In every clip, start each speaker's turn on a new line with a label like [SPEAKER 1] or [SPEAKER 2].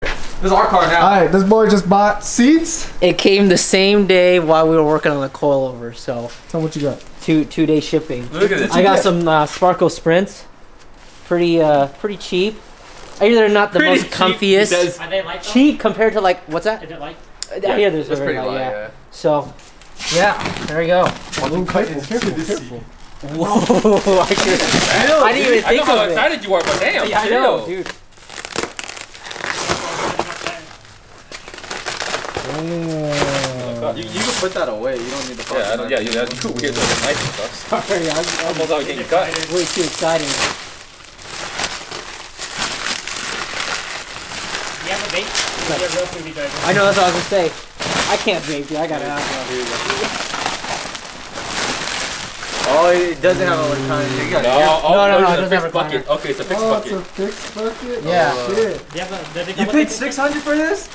[SPEAKER 1] This is our car now.
[SPEAKER 2] All right, this boy just bought seats.
[SPEAKER 3] It came the same day while we were working on the coilover, so
[SPEAKER 2] Tell me what you got.
[SPEAKER 3] two two day shipping.
[SPEAKER 1] Look at this.
[SPEAKER 3] I got some uh, Sparco Sprints, pretty uh pretty cheap. Either they're not the
[SPEAKER 1] Pretty
[SPEAKER 3] most
[SPEAKER 1] cheap,
[SPEAKER 3] comfiest.
[SPEAKER 1] he says.
[SPEAKER 4] Are they light?
[SPEAKER 3] cheap compared to like what's that?
[SPEAKER 4] Is it light?
[SPEAKER 3] Yeah, yeah there's
[SPEAKER 1] That's
[SPEAKER 3] very light,
[SPEAKER 1] light,
[SPEAKER 3] yeah.
[SPEAKER 1] yeah.
[SPEAKER 3] So, yeah, there we go.
[SPEAKER 2] Ooh, careful, careful, careful.
[SPEAKER 3] Whoa! I, could, I didn't even
[SPEAKER 1] I know
[SPEAKER 3] think
[SPEAKER 1] how
[SPEAKER 3] of it.
[SPEAKER 1] excited you are, but damn.
[SPEAKER 3] Yeah, I know,
[SPEAKER 1] chill.
[SPEAKER 3] dude.
[SPEAKER 2] Oh, damn.
[SPEAKER 5] You, you can put that away. You don't need the
[SPEAKER 1] Yeah, I don't, yeah, yeah, that's cool. We get the knife and stuff.
[SPEAKER 3] Sorry, I'm,
[SPEAKER 1] Almost out getting cut.
[SPEAKER 3] I'm way too excited.
[SPEAKER 4] Do you have a vape? You have real food driver.
[SPEAKER 3] I know that's what I was gonna say. I can't vape, dude. I gotta have one.
[SPEAKER 5] Oh, it doesn't have a recliner. You got
[SPEAKER 1] No,
[SPEAKER 5] it.
[SPEAKER 1] oh,
[SPEAKER 3] No, no,
[SPEAKER 1] oh,
[SPEAKER 3] no,
[SPEAKER 1] it's
[SPEAKER 3] it
[SPEAKER 1] a
[SPEAKER 3] doesn't have
[SPEAKER 1] fixed
[SPEAKER 3] a
[SPEAKER 1] bucket. Okay, it's a fixed
[SPEAKER 2] Oh, it's a
[SPEAKER 1] bucket.
[SPEAKER 2] fixed bucket?
[SPEAKER 3] Yeah.
[SPEAKER 2] Oh, shit.
[SPEAKER 4] Do you have a, does
[SPEAKER 5] You paid six hundred for this?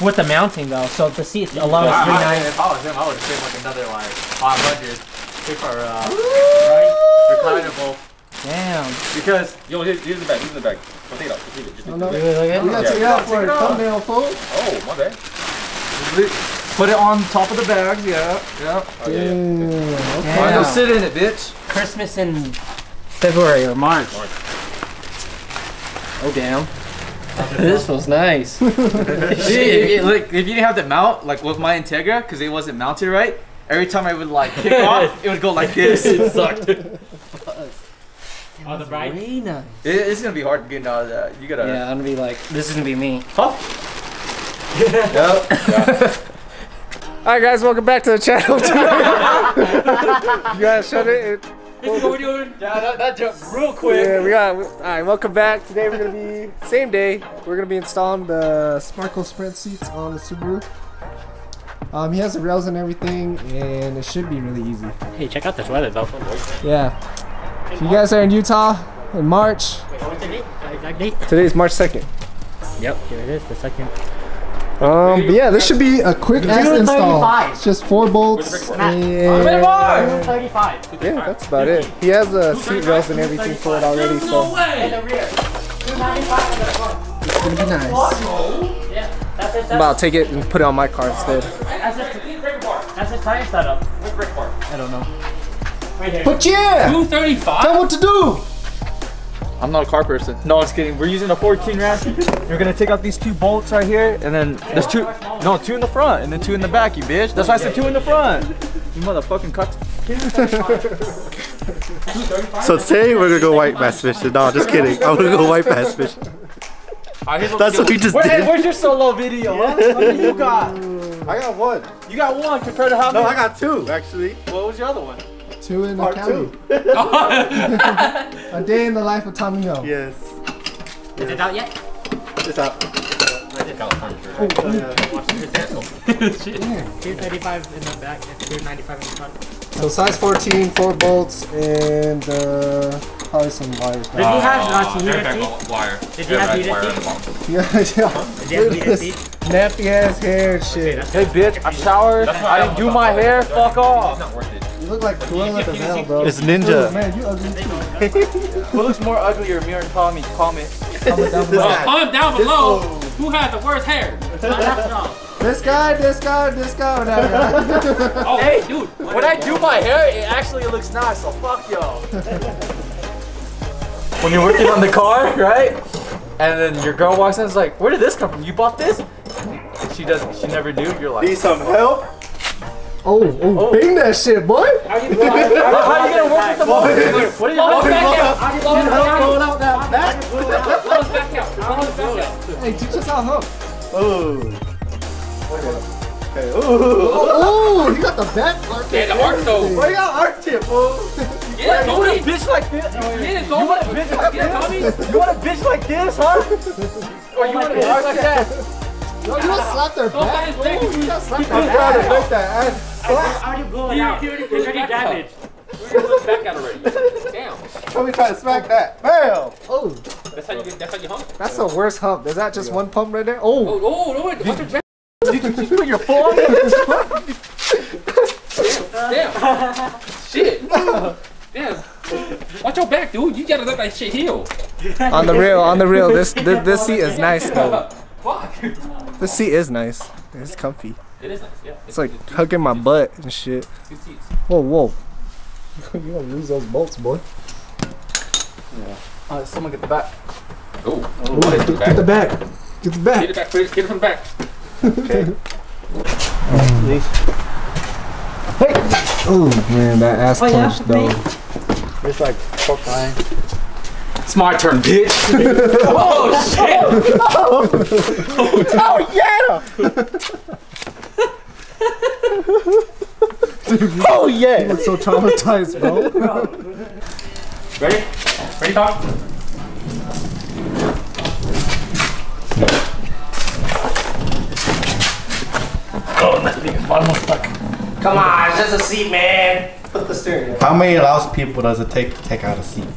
[SPEAKER 3] With the mounting though, so the seat alone is
[SPEAKER 5] Wow,
[SPEAKER 3] three nine.
[SPEAKER 5] If I was him, I would have saved like another like five hundred. Pay for uh, right? reclinable
[SPEAKER 3] Damn.
[SPEAKER 5] because
[SPEAKER 1] Yo, here's, here's the bag. Here's the bag. Don't take it out. Just leave it. Just
[SPEAKER 2] No,
[SPEAKER 1] leave it.
[SPEAKER 3] Look at
[SPEAKER 2] We
[SPEAKER 3] it.
[SPEAKER 2] gotta
[SPEAKER 1] Yeah.
[SPEAKER 2] take it out for a thumbnail, fool.
[SPEAKER 1] Oh, my bad.
[SPEAKER 5] Put it on top of the bags. Yeah, yeah.
[SPEAKER 1] Oh, yeah, yeah.
[SPEAKER 2] Damn. Okay.
[SPEAKER 5] Fine, go sit in it, bitch.
[SPEAKER 3] Christmas in February or March.
[SPEAKER 1] March.
[SPEAKER 3] Oh damn. this was nice.
[SPEAKER 5] See, if, you- like, if you didn't have the mount, like with my Integra, because it wasn't mounted right, every time I would like kick off, it would go like this.
[SPEAKER 1] It sucked.
[SPEAKER 4] Oh, the bright.
[SPEAKER 3] Way nice.
[SPEAKER 5] It- it's gonna be hard getting out of that. You gotta.
[SPEAKER 3] Yeah, I'm gonna be like, this is gonna be me.
[SPEAKER 5] Yep.
[SPEAKER 2] Alright guys, welcome back to the channel. you guys shut it.
[SPEAKER 1] This is what we're doing.
[SPEAKER 5] Yeah, that, that jumped real quick.
[SPEAKER 2] Yeah, we got. Alright, welcome back. Today we're gonna be same day. We're gonna be installing the Sparco Sprint seats on the Subaru. Um, he has the rails and everything, and it should be really easy.
[SPEAKER 4] Hey, check out this weather though.
[SPEAKER 2] Yeah. If you guys are in Utah in March,
[SPEAKER 4] Wait, what's the date? Exact date?
[SPEAKER 2] today's March second.
[SPEAKER 4] Yep, here it is, the second.
[SPEAKER 2] Um, but yeah, this should be a quick ass install. It's just four bolts.
[SPEAKER 1] Where's the brick
[SPEAKER 2] And, yeah, that's about it. He has the seat rails and everything for it already, so
[SPEAKER 4] In the rear. 295 in the front.
[SPEAKER 2] it's gonna be nice.
[SPEAKER 4] Yeah, that's it.
[SPEAKER 2] I'm about to take it and put it on my car instead.
[SPEAKER 4] that's his tire setup.
[SPEAKER 1] Where's brick part?
[SPEAKER 2] I don't know.
[SPEAKER 4] Right here.
[SPEAKER 2] But yeah,
[SPEAKER 1] 235?
[SPEAKER 2] him what to do.
[SPEAKER 5] I'm not a car person. No, I'm just kidding. We're using a 14 ram. You're gonna take out these two bolts right here, and then there's two. No, two in the front, and then two in the back, you bitch. That's why I said two in the front. You motherfucking cut.
[SPEAKER 6] So today we're gonna go white bass fishing. No, just kidding. I'm gonna go white bass fishing. That's what we just
[SPEAKER 5] Where,
[SPEAKER 6] did.
[SPEAKER 5] where's your solo video? Huh? How many you got?
[SPEAKER 6] I got one.
[SPEAKER 5] You got one compared to how many? No.
[SPEAKER 6] I got two actually.
[SPEAKER 5] What was your other one?
[SPEAKER 2] Two in the
[SPEAKER 6] Part
[SPEAKER 2] county.
[SPEAKER 6] two.
[SPEAKER 2] A day in the life of Tommy No.
[SPEAKER 6] Yes.
[SPEAKER 4] Is it out yet?
[SPEAKER 6] It's out.
[SPEAKER 4] 235 in the back and 295 in the front.
[SPEAKER 2] So size 14, four bolts, and uh, probably some wires.
[SPEAKER 4] Did he have uh, heated
[SPEAKER 1] wire.
[SPEAKER 4] Did he have
[SPEAKER 1] Airbag
[SPEAKER 4] heated
[SPEAKER 1] wire on the
[SPEAKER 4] seats?
[SPEAKER 1] bottom.
[SPEAKER 2] Yeah, yeah.
[SPEAKER 4] Did he have
[SPEAKER 2] Look at
[SPEAKER 4] heated
[SPEAKER 2] this
[SPEAKER 4] seats?
[SPEAKER 2] nappy ass hair and shit.
[SPEAKER 5] Hey bitch, I showered. I
[SPEAKER 1] I
[SPEAKER 5] didn't do my hair.
[SPEAKER 1] that.
[SPEAKER 5] Fuck
[SPEAKER 1] It's
[SPEAKER 5] off.
[SPEAKER 1] Not worth it.
[SPEAKER 2] You look like Cruella de Vil, bro.
[SPEAKER 6] It's
[SPEAKER 2] Oh,
[SPEAKER 6] ninja.
[SPEAKER 2] man, you ugly too.
[SPEAKER 5] Who looks more uglier, me or Tommy? Comment.
[SPEAKER 2] Comment down below.
[SPEAKER 1] Oh, comment down below who has the worst hair.
[SPEAKER 2] This guy, this guy, this guy, whatever.
[SPEAKER 1] Oh,
[SPEAKER 5] Hey, dude, when I do my hair, it actually looks nice, so fuck y'all. when you're working on the car, right? And then your girl walks in and is like, where did this come from? You bought this? And she doesn't, she never knew. You're like,
[SPEAKER 6] Need some help?
[SPEAKER 2] Oh, oh, oh. bing that shit, boy.
[SPEAKER 5] how, how you gonna work with the motor? What are you
[SPEAKER 4] Blow
[SPEAKER 5] doing?
[SPEAKER 4] back out. How do you blow
[SPEAKER 2] Pulling
[SPEAKER 4] out?
[SPEAKER 2] out that back.
[SPEAKER 4] Blow it back out. Blow it back out.
[SPEAKER 2] Hey, teach us how to hook.
[SPEAKER 6] Oh. Okay. Ooh.
[SPEAKER 2] Oh, you got the back arc.
[SPEAKER 1] Yeah, the arc though.
[SPEAKER 6] Why you got arc tip, fool?
[SPEAKER 1] Yeah,
[SPEAKER 5] You want a bitch like this?
[SPEAKER 1] Yeah,
[SPEAKER 5] You want a bitch like this? You want a bitch like this, huh? Or you want a bitch like that?
[SPEAKER 2] No, you don't slap their
[SPEAKER 1] Don't
[SPEAKER 2] back.
[SPEAKER 1] slap his
[SPEAKER 2] fool. You don't slap
[SPEAKER 6] I'm
[SPEAKER 2] their
[SPEAKER 6] trying to
[SPEAKER 2] back.
[SPEAKER 6] Make that ass.
[SPEAKER 4] How do you blow it out? It's already damaged.
[SPEAKER 1] Look back at already. Damn.
[SPEAKER 6] Let me try to smack that. Bam!
[SPEAKER 2] Oh,
[SPEAKER 1] That's how you get. That's how you hump.
[SPEAKER 2] that's the worst hump. Is that just one pump right there? Oh,
[SPEAKER 1] Oh, oh, no, wait.
[SPEAKER 5] Did you put your foot on it?
[SPEAKER 1] Damn. shit. Damn. Watch your back, dude. You gotta let that shit heal.
[SPEAKER 2] On the real, on the real. This this, this seat is nice though.
[SPEAKER 1] Fuck.
[SPEAKER 2] This seat is nice. It's comfy.
[SPEAKER 1] It is nice, yeah.
[SPEAKER 2] It's like hugging my butt and shit.
[SPEAKER 1] Good seats.
[SPEAKER 2] Whoa, whoa. you gonna lose those bolts, boy. Yeah.
[SPEAKER 5] Uh, someone get the back.
[SPEAKER 1] Oh.
[SPEAKER 2] Get, get the back. Get the back.
[SPEAKER 1] Get
[SPEAKER 2] back.
[SPEAKER 1] it back, please. Get it from the back. Okay. These. Hey!
[SPEAKER 2] Oh man, that ass
[SPEAKER 3] Oh, yeah,
[SPEAKER 2] punch though.
[SPEAKER 5] It's like fuck mine.
[SPEAKER 1] It's my turn, bitch. oh, shit.
[SPEAKER 6] Oh yeah.
[SPEAKER 2] Oh, you look so traumatized, bro.
[SPEAKER 1] Ready? Ready, Tom? Oh, that almost stuck.
[SPEAKER 3] Come on, it's just a seat, man.
[SPEAKER 2] Put the steering.
[SPEAKER 6] How many allows people does it take to take out a seat?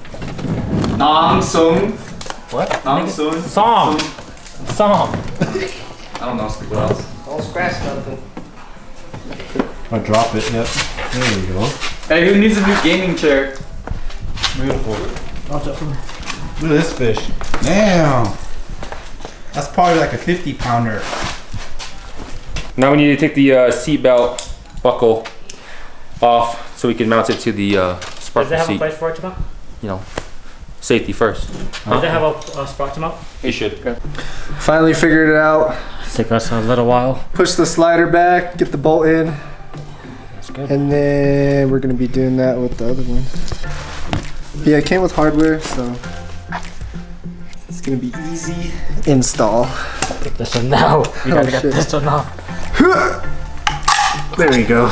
[SPEAKER 5] Nam Sung.
[SPEAKER 6] What?
[SPEAKER 5] Nam Sung.
[SPEAKER 4] Song. Song.
[SPEAKER 5] I don't know what else.
[SPEAKER 3] Don't scratch nothing.
[SPEAKER 6] Or drop it. Yep. There you go.
[SPEAKER 5] Hey, who needs a new gaming chair?
[SPEAKER 6] Beautiful. Look at this fish. Damn. That's probably like a 50 pounder.
[SPEAKER 1] Now we need to take the uh, seat belt buckle off so we can mount it to the uh,
[SPEAKER 4] Does
[SPEAKER 1] Sparco
[SPEAKER 4] it have a place for it to mount?
[SPEAKER 1] You know, safety first.
[SPEAKER 4] Does it have a, a spot to mount?
[SPEAKER 1] It should.
[SPEAKER 2] Finally figured it out.
[SPEAKER 4] Take us a little while.
[SPEAKER 2] Push the slider back, get the bolt in. And then we're gonna be doing that with the other one. Yeah, it came with hardware, so it's gonna be easy install.
[SPEAKER 4] Take this one now. You gotta
[SPEAKER 2] Oh,
[SPEAKER 4] get
[SPEAKER 2] shit.
[SPEAKER 4] this one off.
[SPEAKER 2] There we go.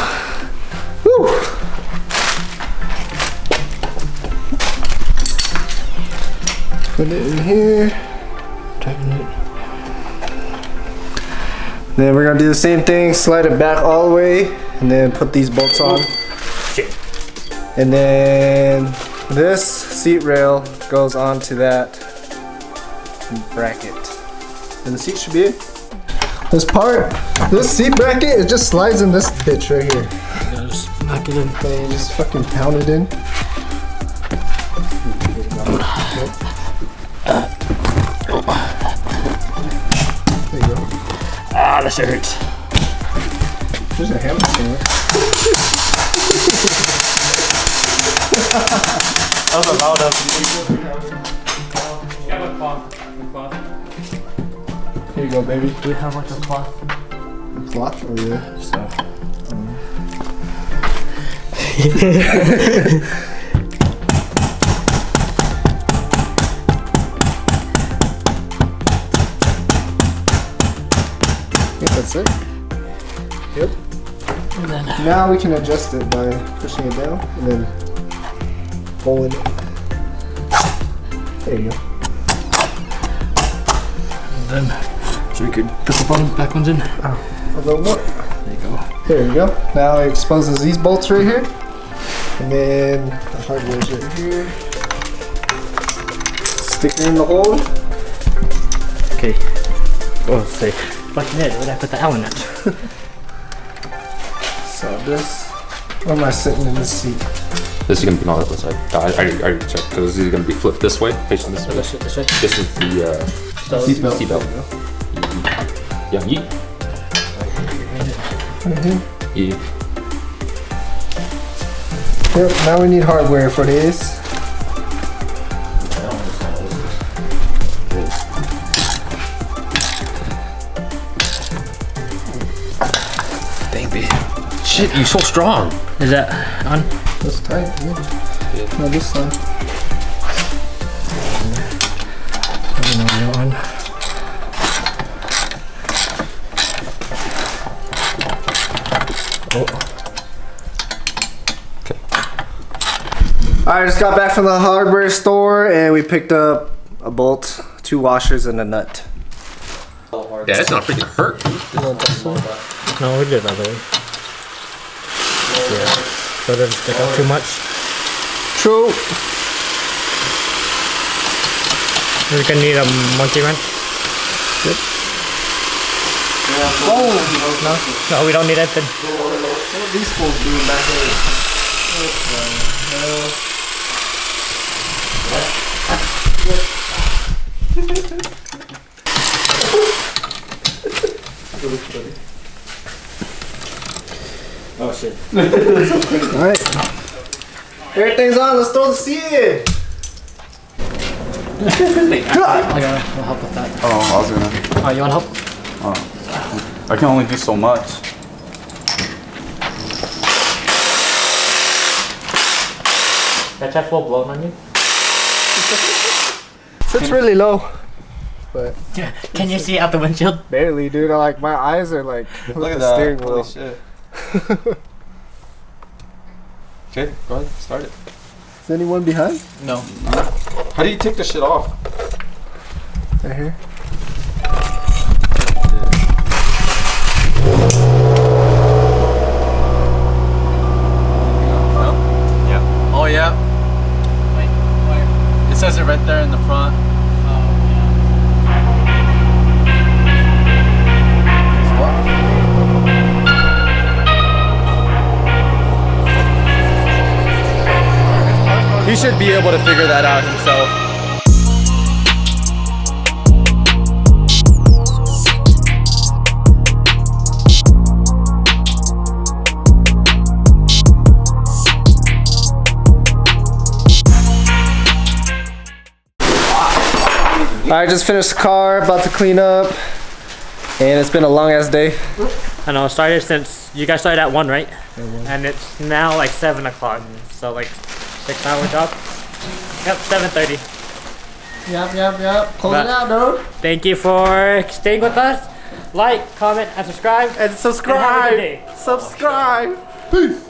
[SPEAKER 2] Woo! Put it in here. Tighten it. Then we're gonna do the same thing, slide it back all the way, and then put these bolts on.
[SPEAKER 4] Shit.
[SPEAKER 2] And then this seat rail goes onto that bracket. And the seat should be. This part, this seat bracket, it just slides in this bitch right here.
[SPEAKER 4] Just knock it in.
[SPEAKER 2] And just fucking pound it in. There you go.
[SPEAKER 4] Ah, this hurts.
[SPEAKER 2] There's a hammer somewhere.
[SPEAKER 5] That was a loud up.
[SPEAKER 4] You have cloth. A cloth.
[SPEAKER 2] Here you go, baby.
[SPEAKER 4] Do you have like a cloth?
[SPEAKER 2] Cloth? Oh yeah.
[SPEAKER 4] So.
[SPEAKER 2] I think that's it. Yep.
[SPEAKER 4] And then
[SPEAKER 2] Now we can adjust it by pushing it down and then pulling it. There you go.
[SPEAKER 4] And then so we could put the bottom back ones in.
[SPEAKER 2] A little more.
[SPEAKER 4] There you go.
[SPEAKER 2] There you go. Now it exposes these bolts right here. And then the hardware's right here. Stick it in the hole.
[SPEAKER 4] Okay. Oh, say. Fucking it. Where'd I put the Allen at?
[SPEAKER 2] So this. Where am I sitting in this seat?
[SPEAKER 1] This is gonna be on the side. I, I, already- I already checked because this is gonna be flipped this way, facing this way.
[SPEAKER 4] This this shit.
[SPEAKER 1] This is the uh,
[SPEAKER 4] So,
[SPEAKER 2] Seatbelt.
[SPEAKER 1] seatbelt. Yeah, yeet. Yeet.
[SPEAKER 2] Yep, now we need hardware for this.
[SPEAKER 1] Shit, you so strong.
[SPEAKER 4] Is that on?
[SPEAKER 2] That's tight, yeah. No, this side.
[SPEAKER 4] I don't know.
[SPEAKER 2] I just got back from the hardware store and we picked up a bolt, two washers, and a nut.
[SPEAKER 1] Yeah, it's not freaking hurt.
[SPEAKER 4] No, we did it the other way. Yeah. So it doesn't stick out too much.
[SPEAKER 2] True.
[SPEAKER 4] We're gonna need a monkey wrench. No, no, we don't need anything.
[SPEAKER 2] What are these fools doing back there? What the hell?
[SPEAKER 3] Oh shit.
[SPEAKER 2] Alright. Everything's on, let's throw the seed in.
[SPEAKER 3] I gotta I'll help with that.
[SPEAKER 6] Oh, I was gonna.
[SPEAKER 3] Oh, you wanna help? Oh.
[SPEAKER 6] I can only do so much.
[SPEAKER 4] That chest full blown on you?
[SPEAKER 2] Sits really low. But
[SPEAKER 3] Yeah. Can you see out the windshield?
[SPEAKER 2] barely, dude. I like my eyes are like
[SPEAKER 6] Look at
[SPEAKER 2] the
[SPEAKER 6] that.
[SPEAKER 2] steering
[SPEAKER 6] Holy
[SPEAKER 2] wheel.
[SPEAKER 6] shit. Okay, go ahead, start it.
[SPEAKER 2] Is anyone behind?
[SPEAKER 3] No.
[SPEAKER 6] How do you take the shit off?
[SPEAKER 2] Right here. Yeah.
[SPEAKER 5] Oh yeah. It says it right there in the front. He should be able to figure that out himself.
[SPEAKER 2] I just finished the car, about to clean up. And it's been a long ass day.
[SPEAKER 4] I know, it started since you guys started at 1, right? And it's now like 7 o'clock. So like 6 hour job. Yep, 7.30.
[SPEAKER 2] Yep, yep, yep. Close
[SPEAKER 4] But-
[SPEAKER 2] it out, dude.
[SPEAKER 4] Thank you for staying with us. Like, comment, and subscribe.
[SPEAKER 2] And
[SPEAKER 4] And have a good
[SPEAKER 2] subscribe.
[SPEAKER 4] day.
[SPEAKER 2] Subscribe. Peace.